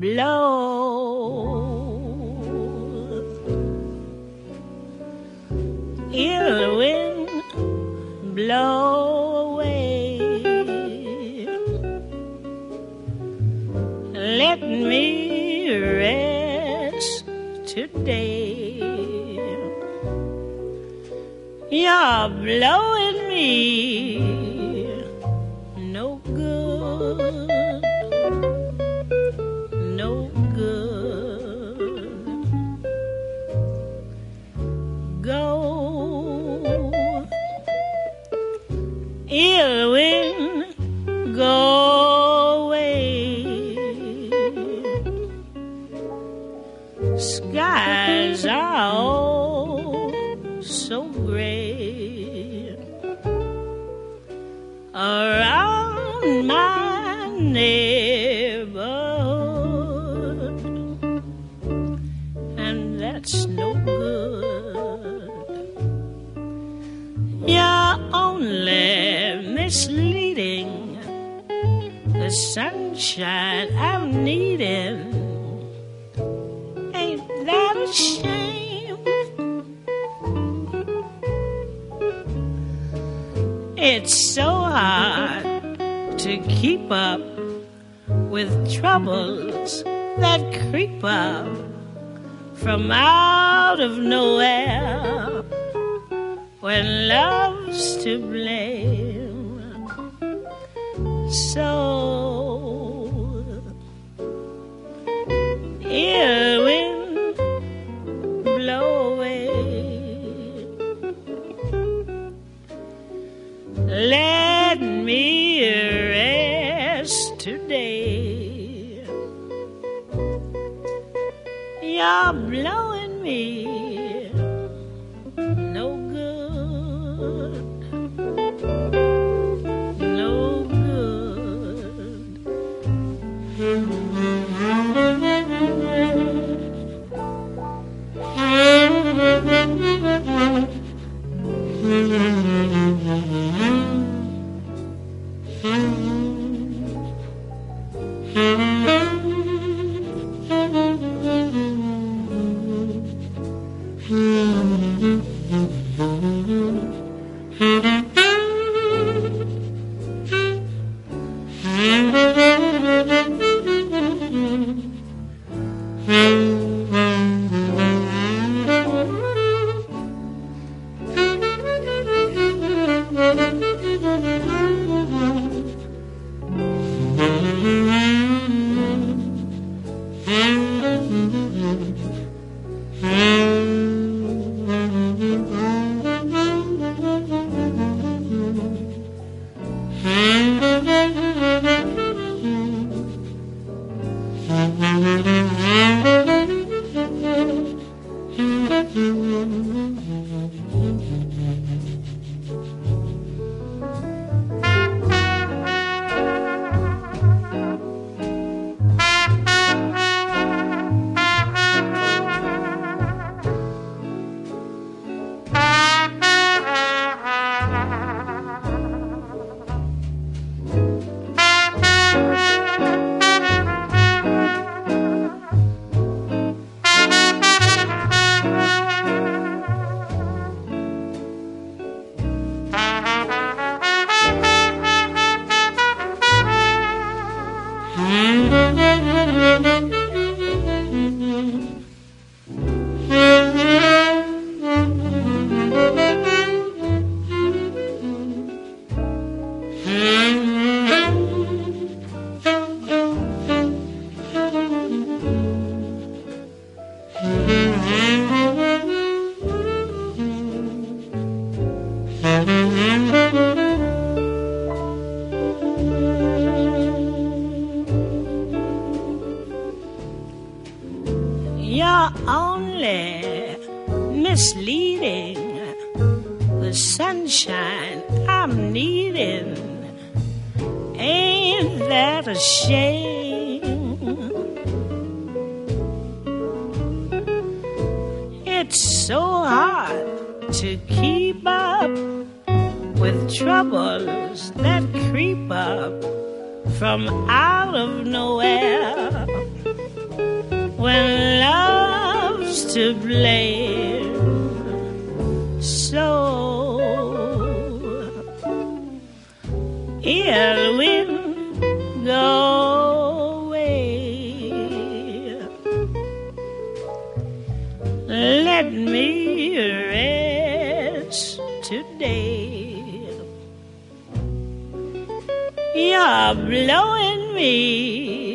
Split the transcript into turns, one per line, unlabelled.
blow. Ill wind blow. You're blowing me no good, no good. skies are all so gray. Around my neighborhood, and that's no good. You're only misleading the sunshine I'm needing it's so hard to keep up with troubles that creep up from out of nowhere when love's to blame. So Let me rest today. You're blowing me Mm-hmm. the sunshine I'm needing. Ain't that a shame? It's so hard to keep up with troubles that creep up from out of nowhere when love's to blame. it will go away. Let me rest today. You're blowing me.